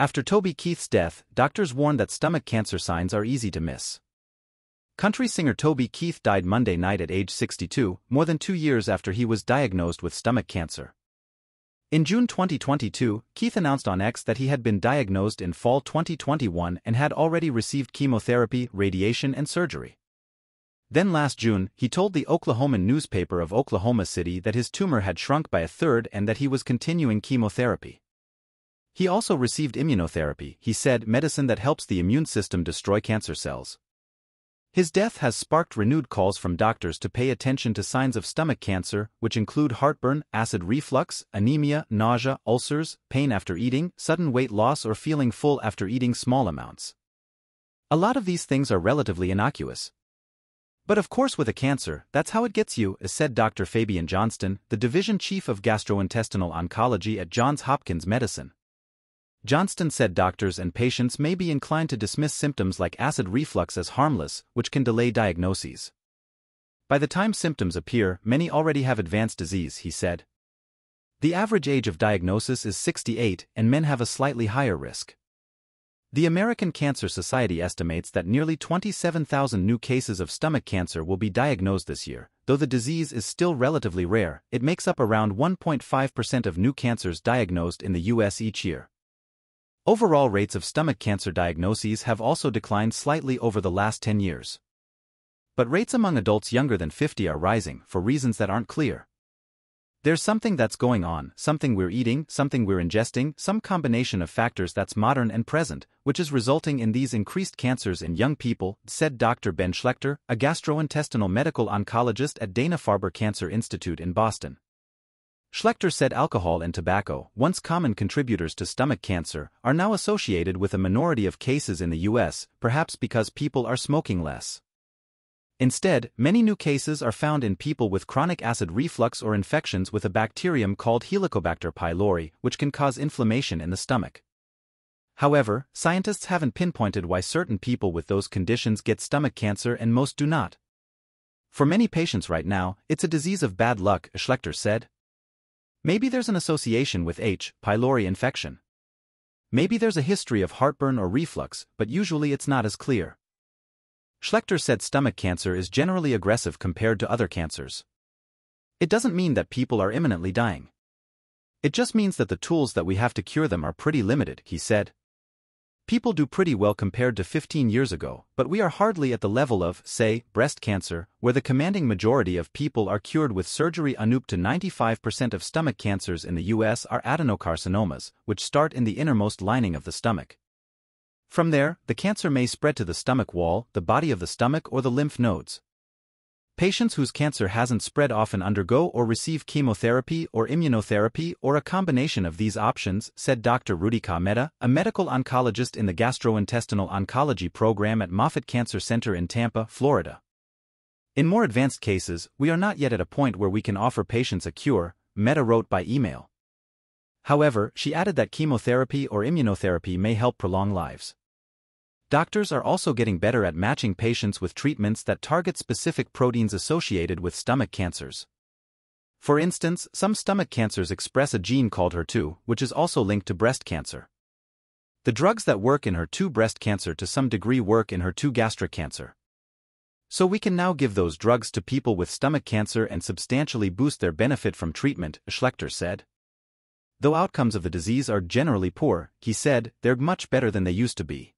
After Toby Keith's death, doctors warned that stomach cancer signs are easy to miss. Country singer Toby Keith died Monday night at age 62, more than two years after he was diagnosed with stomach cancer. In June 2022, Keith announced on X that he had been diagnosed in fall 2021 and had already received chemotherapy, radiation and surgery. Then last June, he told the Oklahoman newspaper of Oklahoma City that his tumor had shrunk by a third and that he was continuing chemotherapy. He also received immunotherapy, he said, medicine that helps the immune system destroy cancer cells. His death has sparked renewed calls from doctors to pay attention to signs of stomach cancer, which include heartburn, acid reflux, anemia, nausea, ulcers, pain after eating, sudden weight loss or feeling full after eating small amounts. A lot of these things are relatively innocuous. But of course with a cancer, that's how it gets you, as said Dr. Fabian Johnston, the division chief of gastrointestinal oncology at Johns Hopkins Medicine. Johnston said doctors and patients may be inclined to dismiss symptoms like acid reflux as harmless, which can delay diagnoses. By the time symptoms appear, many already have advanced disease, he said. The average age of diagnosis is 68, and men have a slightly higher risk. The American Cancer Society estimates that nearly 27,000 new cases of stomach cancer will be diagnosed this year. Though the disease is still relatively rare, it makes up around 1.5% of new cancers diagnosed in the U.S. each year. Overall rates of stomach cancer diagnoses have also declined slightly over the last 10 years. But rates among adults younger than 50 are rising for reasons that aren't clear. There's something that's going on, something we're eating, something we're ingesting, some combination of factors that's modern and present, which is resulting in these increased cancers in young people, said Dr. Ben Schlechter, a gastrointestinal medical oncologist at Dana-Farber Cancer Institute in Boston. Schlechter said alcohol and tobacco, once common contributors to stomach cancer, are now associated with a minority of cases in the U.S., perhaps because people are smoking less. Instead, many new cases are found in people with chronic acid reflux or infections with a bacterium called Helicobacter pylori, which can cause inflammation in the stomach. However, scientists haven't pinpointed why certain people with those conditions get stomach cancer and most do not. For many patients right now, it's a disease of bad luck, Schlechter said. Maybe there's an association with H. pylori infection. Maybe there's a history of heartburn or reflux, but usually it's not as clear. Schlechter said stomach cancer is generally aggressive compared to other cancers. It doesn't mean that people are imminently dying. It just means that the tools that we have to cure them are pretty limited, he said. People do pretty well compared to 15 years ago, but we are hardly at the level of, say, breast cancer, where the commanding majority of people are cured with surgery. Up to 95% of stomach cancers in the U.S. are adenocarcinomas, which start in the innermost lining of the stomach. From there, the cancer may spread to the stomach wall, the body of the stomach, or the lymph nodes. Patients whose cancer hasn't spread often undergo or receive chemotherapy or immunotherapy or a combination of these options, said Dr. Rutika Mehta, a medical oncologist in the gastrointestinal oncology program at Moffitt Cancer Center in Tampa, Florida. In more advanced cases, we are not yet at a point where we can offer patients a cure, Mehta wrote by email. However, she added that chemotherapy or immunotherapy may help prolong lives. Doctors are also getting better at matching patients with treatments that target specific proteins associated with stomach cancers. For instance, some stomach cancers express a gene called HER2, which is also linked to breast cancer. The drugs that work in HER2 breast cancer to some degree work in HER2 gastric cancer. So we can now give those drugs to people with stomach cancer and substantially boost their benefit from treatment, Schlechter said. Though outcomes of the disease are generally poor, he said, they're much better than they used to be.